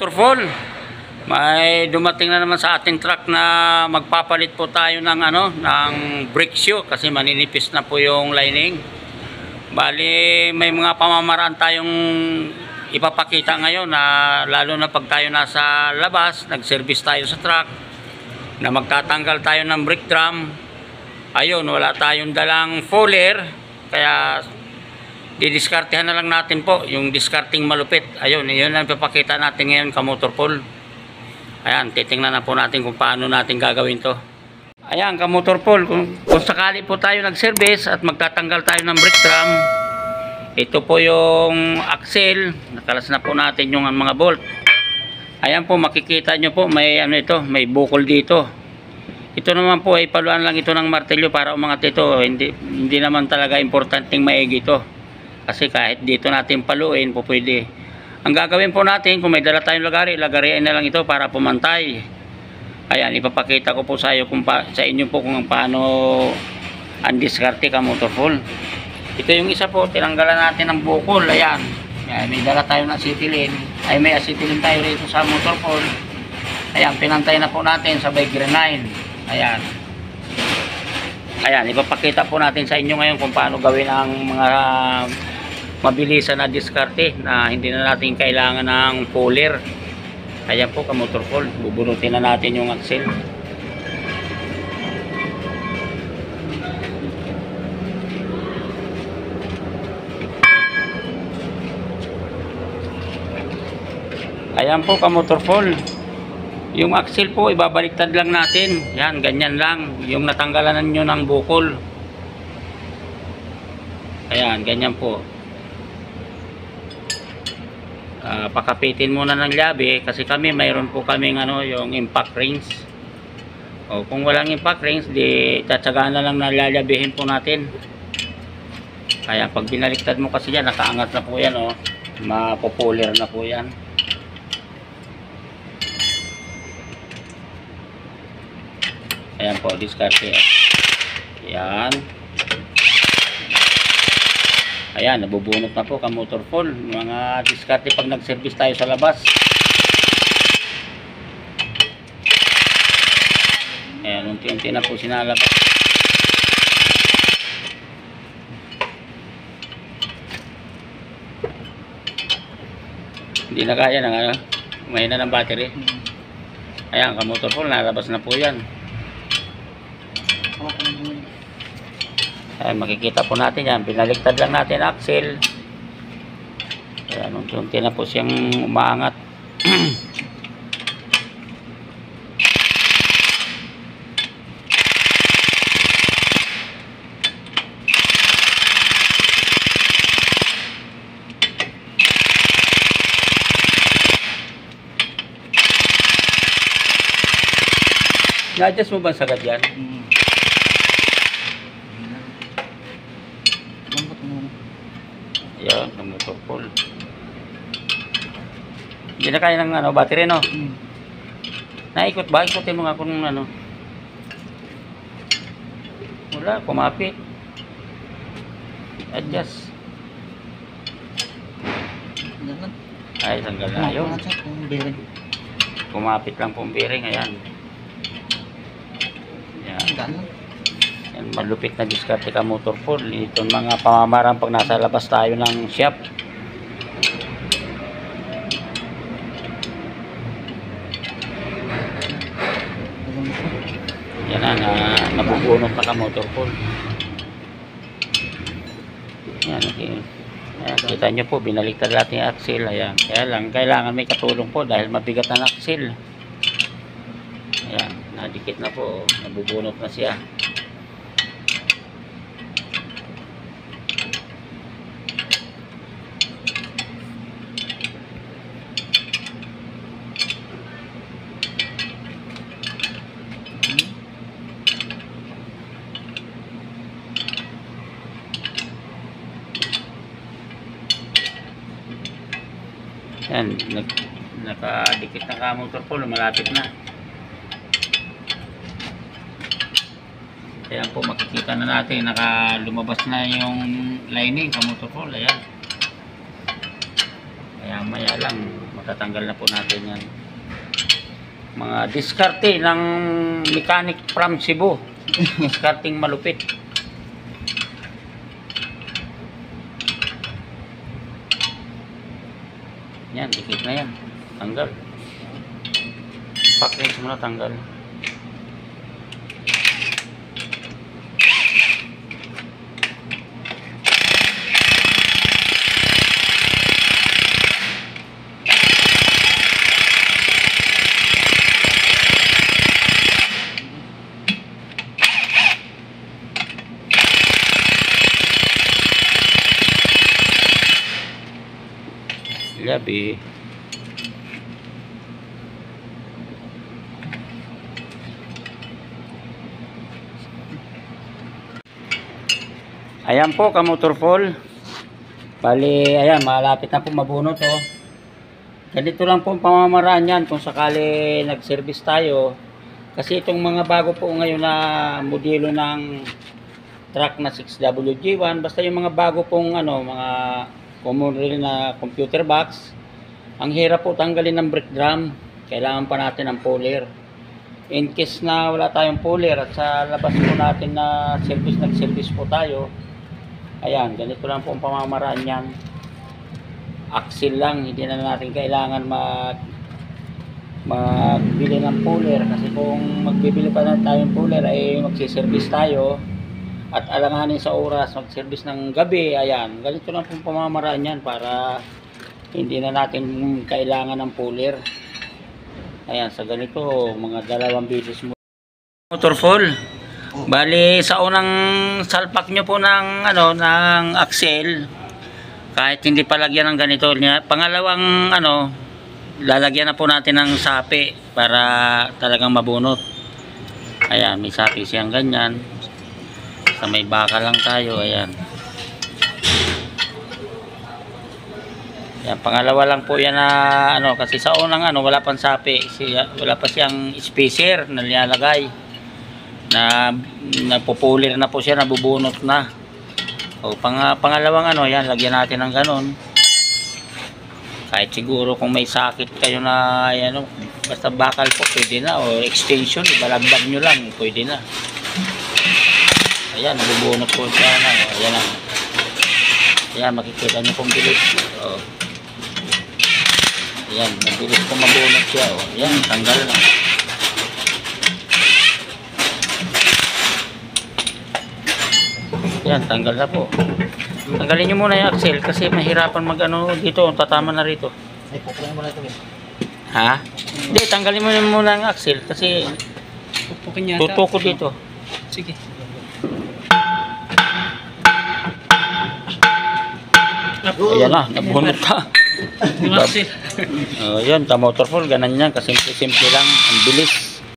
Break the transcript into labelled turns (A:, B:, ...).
A: Turfol, may dumating na naman sa ating truck na magpapalit po tayo ng ano, ng brake shoe kasi maninipis na po yung lining. Bali, may mga pamamaraan tayong ipapakita ngayon na lalo na pag tayo nasa labas, nag-service tayo sa truck, na magtatanggal tayo ng brake drum. Ayun, wala tayong dalang fuller, kaya didiskartehan na lang natin po yung discarding malupit. Ayun, yun ang papakita natin ngayon ka motorpol. Ayan, titingnan na po natin kung paano natin gagawin to. Ayan, ka motorpol, kung, kung sakali po tayo nag-service at magtatanggal tayo ng brake drum, ito po yung axle, nakalas na po natin yung mga bolt. Ayan po, makikita nyo po, may ano ito, may bukol dito. Ito naman po ay paluan lang ito ng martilyo para umangat ito. Hindi, hindi naman talaga importanteng maigi ito. Kasi kahit dito natin paluin po pwede. Ang gagawin po natin, kung may dala tayong lagari, lagariin na lang ito para pumantay. Ayan, ipapakita ko po sa, iyo kung pa, sa inyo po kung paano ang diskarte ka motorful. Ito yung isa po, tinanggalan natin ng bukol. Ayan. May dala tayo ng acetylen. Ay, may acetylen tayo rito sa motorful. Ayan, pinantay na po natin sa bike grenine. Ayan. Ayan, ipapakita po natin sa inyo ngayon kung paano gawin ang mga mabilisan na diskarte na hindi na natin kailangan ng puller. Ayan po, kamotor fall. Bubunutin na natin yung axle. Ayan po, kamotor fall. Yung axle po, ibabaliktad lang natin. Yan, ganyan lang. Yung natanggalan nyo ng bukol. Ayan, ganyan po. Ah, pakapitin muna ng labi kasi kami mayroon po kaming ano, yung impact rings. O kung walang impact rings, di tatsagaan na lang na lalabihin po natin. Kaya pag binaliktad mo kasi yan, nakaangat na po yan, oh. Mapopular na po yan. Ayan po, diskarte. Ayan. Ayan, nabubunot na po ka motor fall. Mga diskarte pag nag-service tayo sa labas. Ayan, unti-unti na po sinalabas. Hindi na kaya ng ano, mahina ng battery. Ayan, ka motor fall, nalabas na po yan. Ayan, makikita po natin yan. Pinaliktad lang natin axle. Ayan, unti-unti na po siyang umaangat. Na-adjust mo ba sagad yan? Ayan, motor full. Hindi na kaya ng ano, battery, no? Naikot ba? Ikutin mo nga kung ano. Wala, kumapit. Adjust. Ay, tanggal na yun. Kumapit lang pong bearing, ayan. Ayan. Yan, malupit na diskarte ka motor full. Itong mga pamamarang pag nasa labas tayo ng shop. Yan na, na na ka motor full. Yan, okay. Ayan, kita nyo po, binaliktad natin yung axle. Ayan. Kaya lang, kailangan may katulong po dahil mabigat ang axle. Ayan, nadikit na po. Nabubunot na siya. Yan, nakadikit na ka motor po, malapit na. Ayan po, makikita na natin, naka lumabas na yung lining sa motor po, ayan. Kaya maya lang, matatanggal na po natin yan. Mga diskarte ng mechanic from Cebu. Diskarting malupit. Yan, dikit na yan. Tanggal. Pack rin muna tanggal. Labi. Ayan po, kamotor fall. Bali, ayan, malapit na po mabunot oh. Ganito lang po ang pamamaraan yan kung sakali nag-service tayo. Kasi itong mga bago po ngayon na modelo ng truck na 6WG1, basta yung mga bago pong ano, mga common rail na computer box, ang hirap po tanggalin ng brake drum. Kailangan pa natin ng puller. In case na wala tayong puller at sa labas po natin na service nag-service po tayo, ayan, ganito lang po ang pamamaraan yan. Axle lang, hindi na natin kailangan mag magbili ng puller kasi kung magbibili pa na tayong puller ay magsiservice tayo at alanganin sa oras mag-service ng gabi, ayan, ganito lang po ang pamamaraan yan para hindi na natin kailangan ng puller. Ayan, sa ganito, mga dalawang bisis mo. Motorful. Bali, sa unang salpak nyo po ng, ano, ng axle, kahit hindi pa lagyan ng ganito niya, pangalawang, ano, lalagyan na po natin ng sapi para talagang mabunot. Ayan, may sapi siyang ganyan. Sa may baka lang tayo, ayan. Yan, pangalawa lang po yan na ano kasi sa unang ano wala pang sapi, siya, wala pa siyang spacer na nilalagay. Na napupulir na po siya, nabubunot na. O pang, pangalawang ano, yan lagyan natin ng ganun. Kahit siguro kung may sakit kayo na ano, basta bakal po pwede na o extension, ibalagbag nyo lang, pwede na. Ayan, nabubunot po siya na. O, ayan na. Ayan, makikita nyo kung bilis. O. Ayan, mabilis po mabunot siya. O. Ayan, tanggal na. Ayan, tanggal na po. Tanggalin nyo muna yung axle kasi mahirapan mag ano dito. Tatama na rito.
B: Ay, pupukin mo na ito.
A: Ha? Hindi, tanggalin mo na muna ang axle kasi
B: Pupukin yata.
A: tutuko dito.
B: Sige.
A: Ayan na, nabunot ka.
B: Yung axle.
A: Oh, yun, kamotorful, ganun yan. Kasimple-simple lang. Ang bilis.